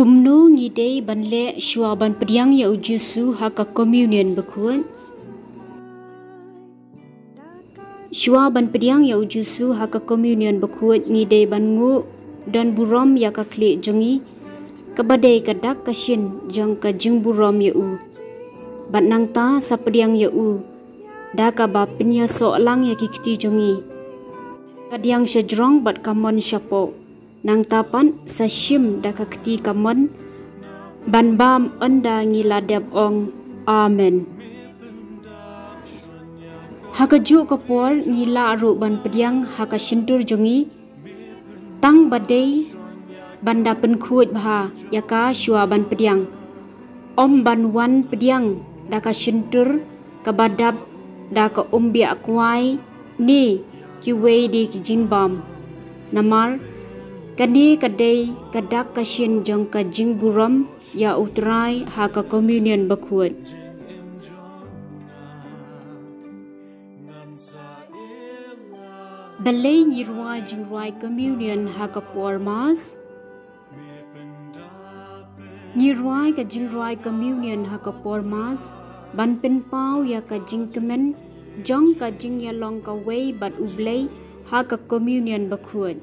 Kumno ngide banle shua ban priang ya ujusu haka communion bekun. Shua ban priang ya ujusu haka communion bekun ngide ban ngu dan burom ya ka kli jongi kabadai kadak jong ka jing burom ya u. Bat nang ta sa priang ya u. Da ka ba pinya so lang ya kikti jongi. Kadiang sejrong bat kamon syapo nang tapan sa shim da kakti kamon ban bam anda ong. Amen. Hakaju kapor ngila ru ban haka shintur jongi. Tang badai banda penkuat bha yaka shua ban pediang. Om ban wan pediang da ka shintur kabadap da ka umbi akwai ni ki wei di ki jinbam namar Kani kadai kadak kashin jong ka jing buram ya utrai ha ka communion bakuat. Balay ni ruai jing ruai communion ha ka pormas. Ni ruai ka jing ruai communion ha ka pormas. Ban pen pau ya ka jing kemen jong ka jing ya long ka wei bat ublay ha ka communion bakuat.